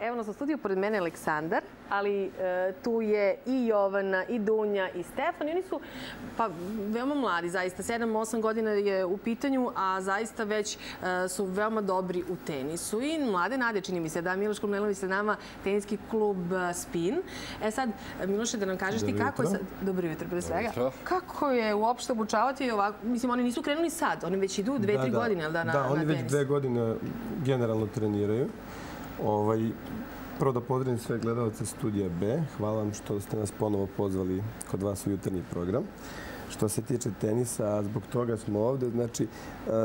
Evo nas u studiju, pored mene Aleksandar, ali e, tu je i Jovana, i Dunja, i Stefan. I oni su pa, veoma mladi, zaista. 7-8 godina je u pitanju, a zaista već e, su veoma dobri u tenisu. I mlade nade, čini mi se, da Miloš Krumnelovi se nama teniski klub e, Spin. E sad, Miloše, da nam kažeš ti kako je... Dobro jutro, pre svega. Kako je uopšte obučavati ovako? Mislim, oni nisu krenuli sad, oni već idu dve, tri godine, ali da, na, da, oni već dve godine generalno treniraju. Ovaj, prvo da pozdravim sve gledalce Studija B. Hvala vam što ste nas ponovo pozvali kod vas u jutarnji program. Što se tiče tenisa, zbog toga smo ovde. Znači, e,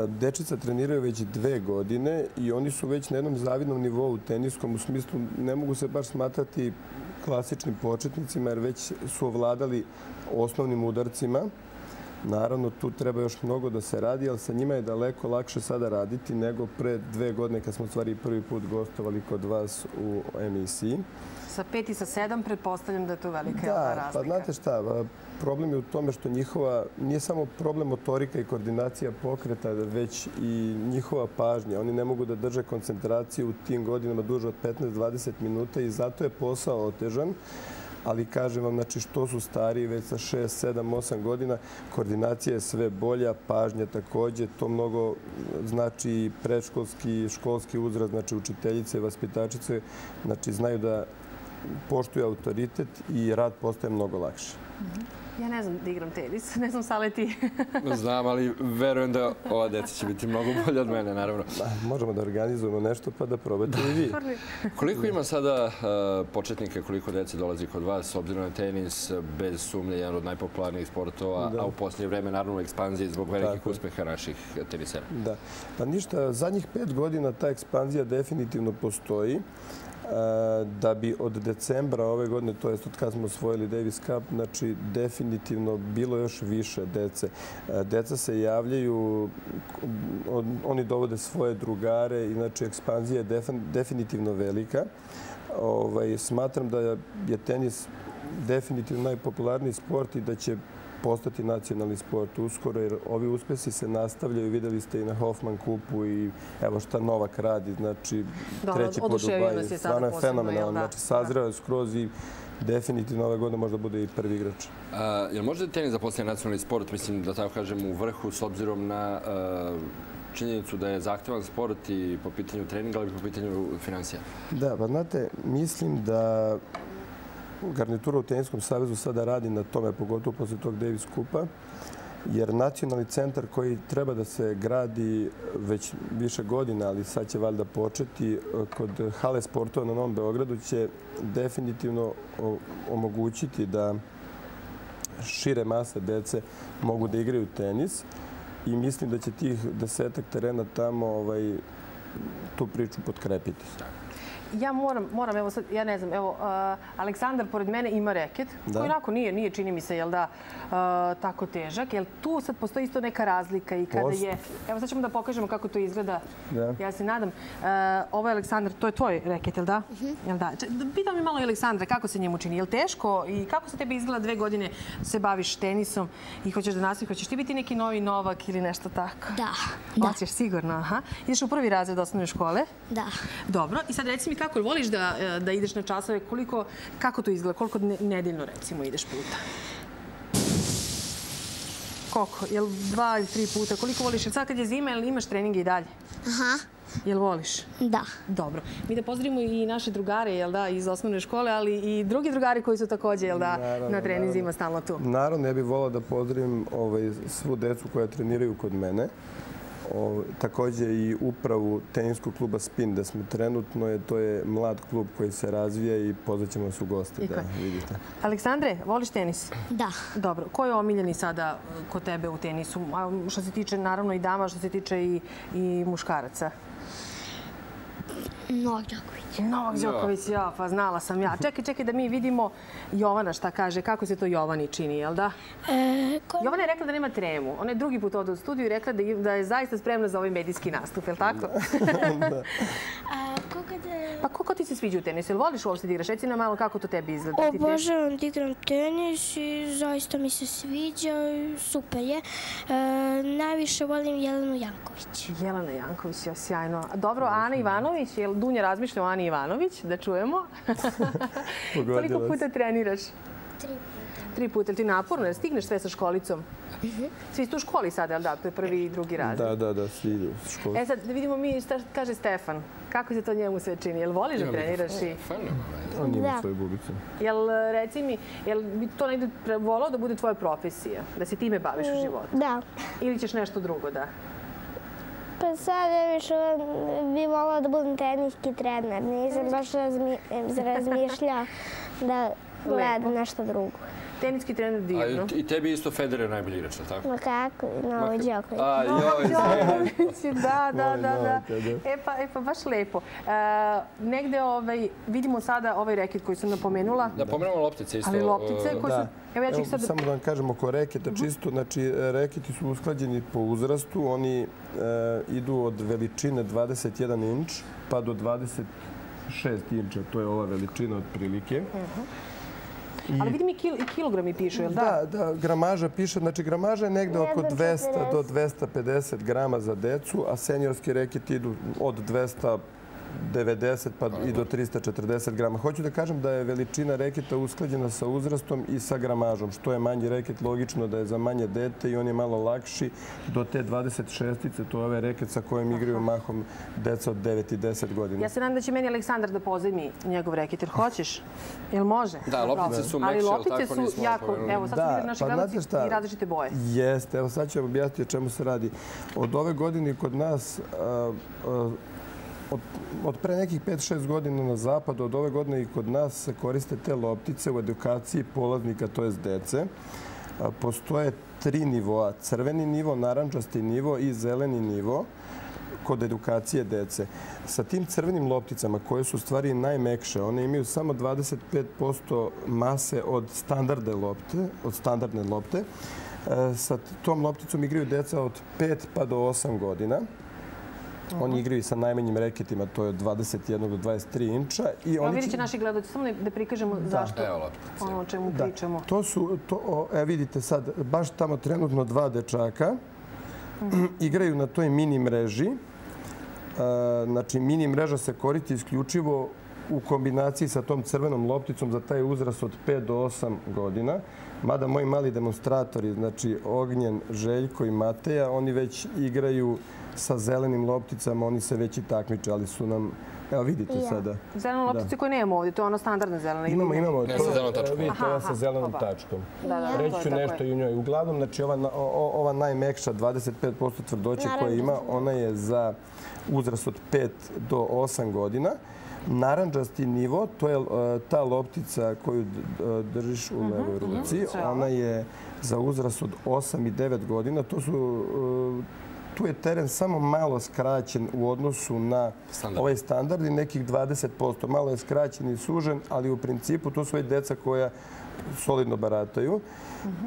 dečica treniraju već dve godine i oni su već na jednom zavidnom nivou u teniskom. U smislu, ne mogu se baš smatrati klasičnim početnicima, jer već su ovladali osnovnim udarcima. Naravno, tu treba još mnogo da se radi, ali sa njima je daleko lakše sada raditi nego pre dve godine kad smo stvari prvi put gostovali kod vas u emisiji. Sa pet i sa sedam, pretpostavljam da je to velika da, razlika. Da, pa znate šta, problem je u tome što njihova, nije samo problem motorika i koordinacija pokreta, već i njihova pažnja. Oni ne mogu da drže koncentraciju u tim godinama duže od 15-20 minuta i zato je posao otežan ali kažem vam, znači, što su stariji već sa 6, 7, 8 godina, koordinacija je sve bolja, pažnja također, to mnogo znači predškolski, školski uzraz, znači učiteljice, vaspitačice, znači znaju da poštuju autoritet i rad postaje mnogo lakše. Mhm. Ja ne znam da igram tenis, ne znam sale ti. Znam, ali verujem da ova deca će biti mnogo bolje od mene, naravno. Možemo da organizujemo nešto pa da probate i vi. Koliko ima sada uh, početnika, koliko dece dolazi kod vas, s obzirom na tenis, bez sumnje, jedan od najpopularnijih sportova, a u posljednje vreme, naravno, u ekspanziji zbog velikih uspeha naših tenisera? Da. Pa ništa, zadnjih pet godina ta ekspanzija definitivno postoji da bi od decembra ove godine, to jest od kada smo osvojili Davis Cup, znači definitivno bilo još više dece. E, deca se javljaju, oni dovode svoje drugare i znači ekspanzija je definitivno velika. Ovaj, smatram da je tenis definitivno najpopularniji sport i da će postati nacionalni sport uskoro, jer ovi uspesi se nastavljaju. Videli ste i na Hoffman kupu i evo šta Novak radi, znači treći po Dubaju. Stvarno je fenomenalno, znači sazreo je skroz i definitivno ove godine možda bude i prvi igrač. Je li možda tenis za nacionalni sport, mislim da tako kažem, u vrhu s obzirom na činjenicu da je zahtevan sport i po pitanju treninga, ali i po pitanju financija? Da, pa znate, mislim da garnitura u Teniskom savjezu sada radi na tome, pogotovo posle tog Davis Kupa, jer nacionalni centar koji treba da se gradi već više godina, ali sad će valjda početi, e, kod Hale sportova na Novom Beogradu će definitivno omogućiti da šire mase dece mogu da igraju tenis. I mislim da će tih desetak terena tamo ovaj, tu priču potkrepiti ja moram, moram, evo sad, ja ne znam, evo, uh, Aleksandar pored mene ima reket, koji onako nije, nije, čini mi se, jel da, uh, tako težak. Jel tu sad postoji isto neka razlika i kada je... Evo sad ćemo da pokažemo kako to izgleda. Ja se nadam. Uh, ovo je Aleksandar, to je tvoj reket, jel da? Mhm. Jel da? Pitam mi malo Aleksandra, kako se njemu čini? Jel teško i kako se tebi izgleda dve godine se baviš tenisom i hoćeš da nastavi? Hoćeš ti biti neki novi novak ili nešto tako? Da. Da. Hoćeš sigurno, aha. Ideš u prvi razred osnovne škole? Da. Dobro. I sad reci mi kako voliš da, e, da ideš na časove, koliko, kako to izgleda, koliko nedeljno recimo ideš puta? Koliko? Jel dva ili tri puta? Koliko voliš? Jel sad kad je zima, jel imaš treninge i dalje? Aha. Jel voliš? Da. Dobro. Mi da pozdravimo i naše drugare jel da, iz osnovne škole, ali i drugi drugari koji su također jel da, naravno, na trenizima stalno tu. Naravno, ja bih volao da pozdravim ovaj, svu decu koja treniraju kod mene također i upravu tenisskog kluba Spin, da smo trenutno, to je mlad klub koji se razvija i pozvaćemo vas u goste da vidite. Aleksandre, voliš tenis? Da. Dobro. Ko je omiljeni sada kod tebe u tenisu? Što se tiče naravno i dama, što se tiče i muškaraca? Novak Đoković. Novak Đoković, ja, pa znala sam ja. Čekaj, čekaj da mi vidimo Jovana šta kaže. Kako se to Jovani čini, jel da? E, Jovana je rekla da nema tremu. Ona je drugi put od u studiju i rekla da je zaista spremna za ovaj medijski nastup, jel tako? A koliko Pa kako ti se sviđa u tenisu? Ili voliš uopšte da igraš? Reci nam malo kako to tebi izgleda. Obožavam da igram tenis i zaista mi se sviđa super je. E, najviše volim Jelenu Janković. Jelena Janković je sjajno. Dobro, Ana Ivanović, jel Dunja razmišlja o Ani Ivanović? Da čujemo. Koliko puta treniraš? Tri puta. Tri puta. Jel ti naporno? Jel stigneš sve sa školicom? Svi ste u školi sada, jel da? To je prvi i drugi razred. Da, da, da, svi idu u školu. E sad da vidimo mi šta kaže Stefan. Kako se to njemu sve čini? Jel voliš da treniraš i... On ima Da. svoju bubicu. Jel, reci mi, jel bi to negdje volao da bude tvoja profesija? Da se time baviš u životu? Da. Ili ćeš nešto drugo da? Pa sad ja više bi volila da budem teniski trener. Nisam baš razmi, razmišljala da gledam nešto drugo. Teniski trener A divno. i tebi isto Federer najbolji igrač, tako? Ma kako? Novo Đoković. A, joj, Đoković, da, da, da. E pa, e pa baš lepo. E, negde ovaj, vidimo sada ovaj reket koji sam napomenula, Da pomenemo loptice isto. ali loptice koje su... Da. Evo ja ću Evo, ih sad... Samo da vam kažem oko reketa čisto. Znači, reketi su usklađeni po uzrastu. Oni e, idu od veličine 21 inč pa do 26 inča. To je ova veličina otprilike. Ali vidim i, kil, i kilogrami pišu, jel da? Da, da, gramaža piše, znači gramaža je negde oko 200 do 250 grama za decu, a seniorski reketi idu od 290 pa i do 340 grama. Hoću da kažem da je veličina reketa usklađena sa uzrastom i sa gramažom. Što je manji reket, logično da je za manje dete i on je malo lakši. Do te 26-ice, to je ovaj reket sa kojim igraju mahom deca od 9 i 10 godina. Ja se nadam da će meni Aleksandar da pozajmi njegov reket. Jel hoćeš? Jel može? Da, loptice su Ali mekše, loptice tako, su nismo jako... Evo, sad su vidjeli naši pa šta? i različite boje. Jeste, evo sad ću vam objasniti o čemu se radi. Od ove godine kod nas, a, a, od, od pre nekih 5-6 godina na zapadu, od ove godine i kod nas se koriste te loptice u edukaciji polaznika, to je dece. Postoje tri nivoa, crveni nivo, narančasti nivo i zeleni nivo kod edukacije dece. Sa tim crvenim lopticama, koje su u stvari najmekše, one imaju samo 25% mase od standardne lopte, od standardne lopte. E, sa tom lopticom igraju deca od 5 pa do 8 godina. Oni igraju sa najmanjim reketima, to je od 21 do 23 inča. I oni vidjet će će- naši gledalci, samo da prikažemo zašto Evo ono o čemu Da, pričamo. to su, to, o, e, vidite sad, baš tamo trenutno dva dečaka igraju na toj mini mreži. E, znači, mini mreža se koristi isključivo u kombinaciji sa tom crvenom lopticom za taj uzrast od 5 do 8 godina. Mada moji mali demonstratori, znači Ognjen, Željko i Mateja, oni već igraju sa zelenim lopticama, oni se već i takmiče, ali su nam, evo vidite ja. sada. Zelena loptica koju nemamo ovdje, to je ona standardna zelena. Imamo, imamo. Ne, sa zelenom tačkom. Vidite, ova sa zelenom oba. tačkom. Da, da, to Reći ću nešto i u njoj. Uglavnom, znači, ova, o- ova najmekša, 25% tvrdoće koja ima, ona je za uzrast od 5 do 8 godina. Naranđasti nivo, to je e, ta loptica koju držiš u levoj ruci. to je ova. Ona je za uzrast od 8 i 9 godina. To su e, tu je teren samo malo skraćen u odnosu na Standard. ovaj standard i nekih 20%. Malo je skraćen i sužen, ali u principu to su već deca koja solidno barataju.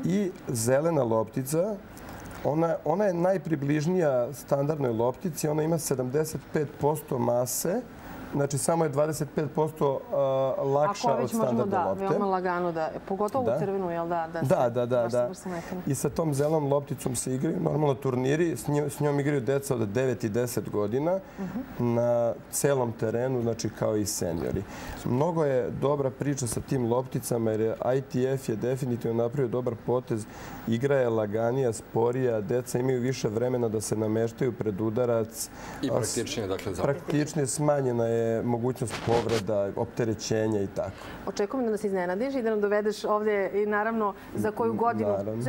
I zelena loptica, ona, ona je najpribližnija standardnoj loptici. Ona ima 75% mase, znači samo je 25% a, lakša Ako od već možemo standardne da, lopte. veoma lagano da, pogotovo Da. u crvenu, jel da? Da, Da, da. I sa tom zelenom lopticom se igraju normalno turniri. S njom, s njom igraju deca od 9 i 10 godina na celom terenu, znači kao i seniori. Mnogo je dobra priča sa tim lopticama jer je ITF je definitivno napravio dobar potez. Igra je laganija, sporija, deca imaju više vremena da se nameštaju pred udarac. I praktičnije, dakle, za... Praktičnije smanjena je mogućnost povreda, opterećenja i tako. Očekujem da nas iznenadiš i da nam dovedeš ovdje i naravno za koju godinu. Naravno.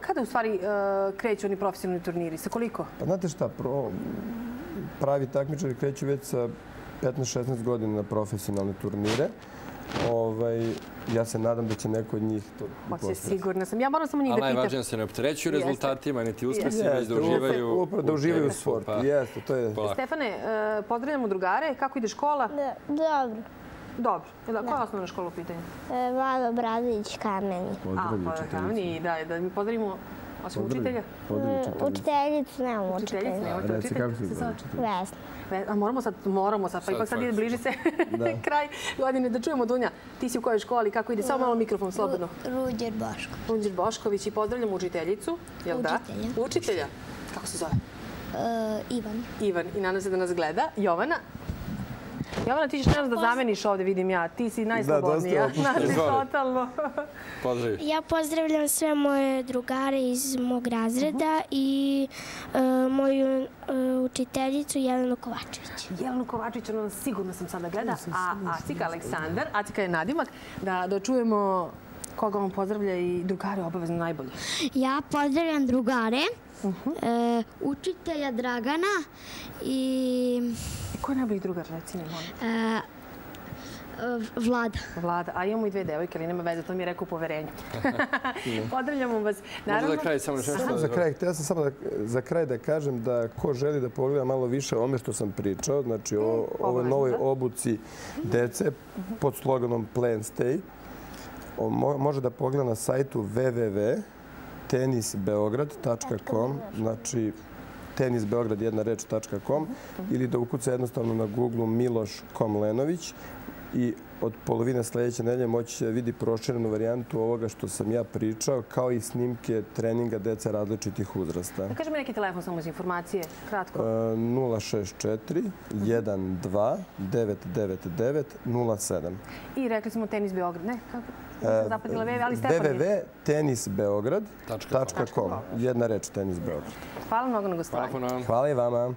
Kada u stvari uh, kreću oni profesionalni turniri? Sa koliko? Pa znate šta, pro, pravi takmičari kreću već sa 15-16 godina na profesionalne turnire. Ovaj, ja se nadam da će neko od njih to i Hoće, postati. sigurna sam. Ja moram samo njih Ali da pitam. najvažnije se ne opterećuju Jeste. rezultatima, niti uspesima, već Jeste, da uživaju upravo- da uživaju u tenisu, sportu. pa- Jeste, to je... Polako. Stefane, uh, pozdravljamo drugare. Kako ide škola? Da, dobro. Dobro. Da, koja je osnovna škola u pitanju? E, Vlado Bradović kameni. A, Pozdravlju pa četiricu. kameni, da, da mi pozdravimo Osim učitelja? Učiteljicu, nemam Učiteljicu, Reci, kako se zove zove? Vesna. Ve- A moramo sad, moramo sad, pa ipak sad ide, bliži se kraj godine. Da čujemo, Dunja, ti si u kojoj školi, kako ide? Samo malo mikrofon, slobodno. Ruđer Boško. Runđer Bošković i pozdravljam učiteljicu, jel da? Učitelja. Učitelja. Kako se zove? E, Ivan. Ivan i nadam se da nas gleda. Jovana. Jovana, ti ćeš nas da zameniš ovde, vidim ja. Ti si najslobodnija. dosta Znači, Izvoli. totalno. Pozdrav. Ja pozdravljam sve moje drugare iz mog razreda i e, moju e, učiteljicu Jelenu Kovačević. Jelenu Kovačić, ona nas sigurno sam sada gleda. A Acika Aleksandar, Acika je nadimak. Da, da čujemo koga on pozdravlja i drugare obavezno najbolje. Ja pozdravljam drugare, e, učitelja Dragana I ko je najbolji drugar, reci mi, molim? e, Vlada. Vlada, a imamo i dve devojke, ali nema veze, to mi je rekao u poverenju. Pozdravljamo vas. Možda za kraj samo nešto. Samo za kraj, htio sam samo da, za kraj da kažem da ko želi da pogleda malo više o ome što sam pričao, znači o ovoj obavezno, novoj obuci dece pod sloganom Plan Stay, o, mo- može da pogleda na sajtu www.tenisbeograd.com, znači tenisbeograd jedna reč.com ili da ukuca jednostavno na Google Miloš Komlenović i od polovine sljedeće nedelje moći će vidi proširenu varijantu ovoga što sam ja pričao, kao i snimke treninga deca različitih uzrasta. Da kaži mi neki telefon samo za informacije, kratko. E, 064 12 999 07. I rekli smo tenis Beograd. Ne, kako? E, zapatila ali Stefan www.tenisbeograd.com Jedna reč Tenis Beograd. Hvala mnogo na gostovanju. Hvala i vama.